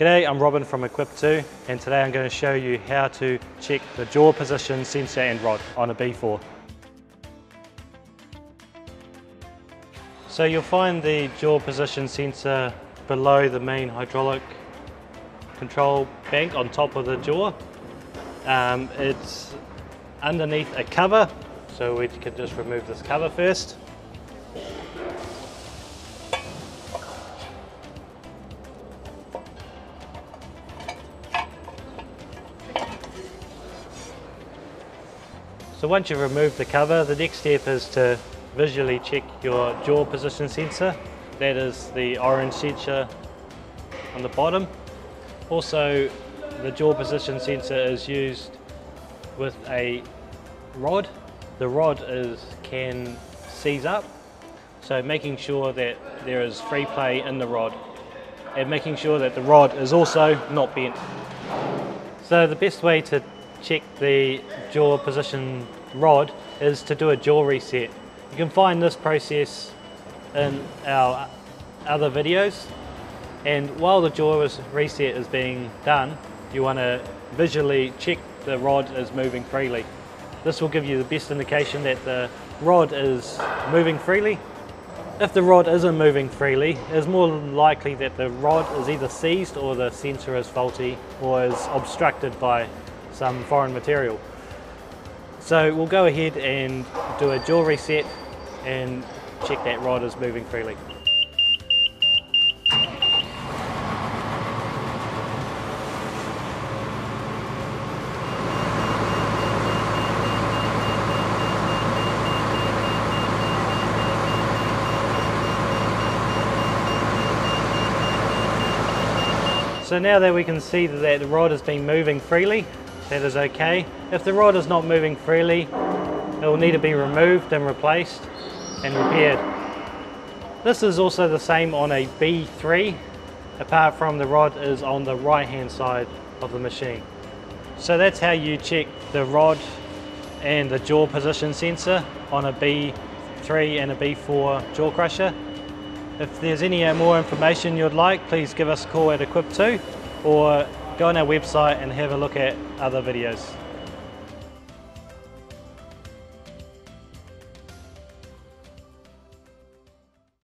G'day, I'm Robin from Equip2 and today I'm going to show you how to check the jaw position sensor and rod on a B4. So you'll find the jaw position sensor below the main hydraulic control bank on top of the jaw. Um, it's underneath a cover, so we can just remove this cover first. So once you've removed the cover, the next step is to visually check your jaw position sensor. That is the orange sensor on the bottom. Also, the jaw position sensor is used with a rod. The rod is can seize up, so making sure that there is free play in the rod and making sure that the rod is also not bent. So the best way to check the jaw position rod is to do a jaw reset. You can find this process in our other videos and while the jaw reset is being done you want to visually check the rod is moving freely. This will give you the best indication that the rod is moving freely. If the rod isn't moving freely, it's more likely that the rod is either seized or the sensor is faulty or is obstructed by some foreign material. So we'll go ahead and do a jaw reset and check that rod is moving freely. So now that we can see that the rod has been moving freely, that is okay. If the rod is not moving freely, it will need to be removed and replaced and repaired. This is also the same on a B3, apart from the rod is on the right hand side of the machine. So that's how you check the rod and the jaw position sensor on a B3 and a B4 jaw crusher. If there's any more information you'd like, please give us a call at Equip2 or go on our website and have a look at other videos.